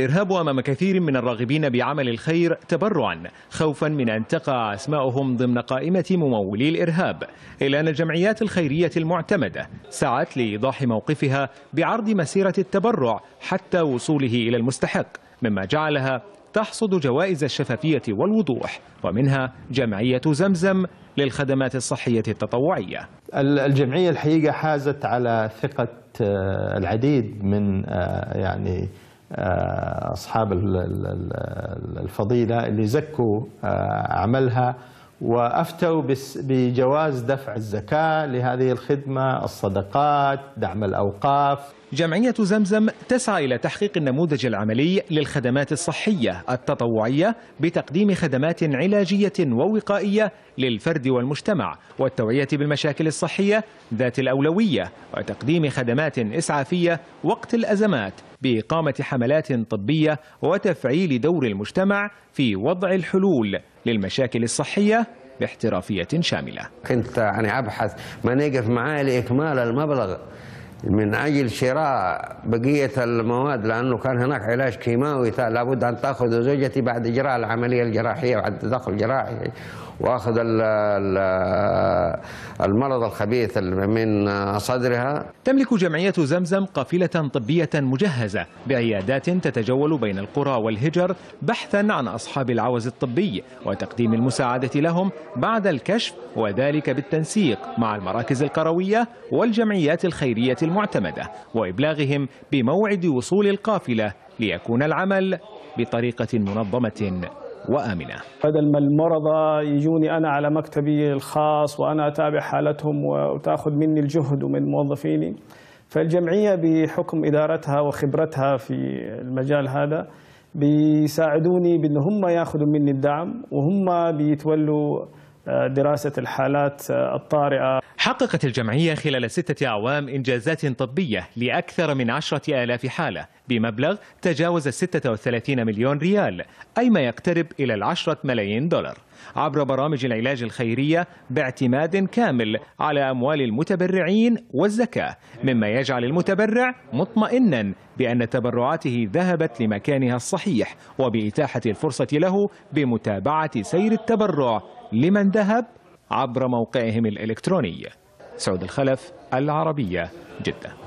الإرهاب أمام كثير من الراغبين بعمل الخير تبرعا خوفا من أن تقع أسماؤهم ضمن قائمة ممولي الإرهاب. إلا أن الجمعيات الخيرية المعتمدة سعت لإيضاح موقفها بعرض مسيرة التبرع حتى وصوله إلى المستحق مما جعلها تحصد جوائز الشفافية والوضوح ومنها جمعية زمزم للخدمات الصحية التطوعية. الجمعية الحقيقة حازت على ثقة آه، العديد من آه، يعني أصحاب ال- ال- الفضيلة اللي زكوا آه، عملها. وأفتوا بس- بجواز دفع الزكاة لهذه الخدمة الصدقات دعم الأوقاف. جمعية زمزم تسعى إلى تحقيق النموذج العملي للخدمات الصحية التطوعية بتقديم خدمات علاجية ووقائية للفرد والمجتمع والتوعية بالمشاكل الصحية ذات الأولوية وتقديم خدمات إسعافية وقت الأزمات بإقامة حملات طبية وتفعيل دور المجتمع في وضع الحلول. للمشاكل الصحية باحترافية شاملة. كنت يعني أبحث من يقف معي لإكمال المبلغ. من أجل شراء بقية المواد لأنه كان هناك علاج كيماوي لابد أن تأخذ زوجتي بعد إجراء العملية الجراحية بعد التدخل الجراحي وأخذ ال- ال- المرض الخبيث من صدرها. تملك جمعية زمزم قافلة طبية مجهزة بعيادات تتجول بين القرى والهجر بحثا عن أصحاب العوز الطبي وتقديم المساعدة لهم بعد الكشف وذلك بالتنسيق مع المراكز القروية والجمعيات الخيرية المعتمدة وإبلاغهم بموعد وصول القافلة ليكون العمل بطريقة منظمة وآمنة. بدل ما المرضى يجوني أنا على مكتبي الخاص وأنا أتابع حالتهم وتأخذ مني الجهد ومن موظفيني فالجمعية بحكم إدارتها وخبرتها في المجال هذا بيساعدوني بأن هم يأخذوا مني الدعم وهم بيتولوا دراسة الحالات الطارئة. حققت الجمعية خلال ستة أعوام إنجازات طبية لأكثر من عشرة آلاف حالة بمبلغ تجاوز 36 مليون ريال أي ما يقترب إلى العشرة ملايين دولار. عبر برامج العلاج الخيرية باعتماد كامل على أموال المتبرعين والزكاة مما يجعل المتبرع مطمئنا بأن تبرعاته ذهبت لمكانها الصحيح وبإتاحة الفرصة له بمتابعة سير التبرع لمن ذهب عبر موقعهم الإلكتروني. سعود الخلف العربية جدة.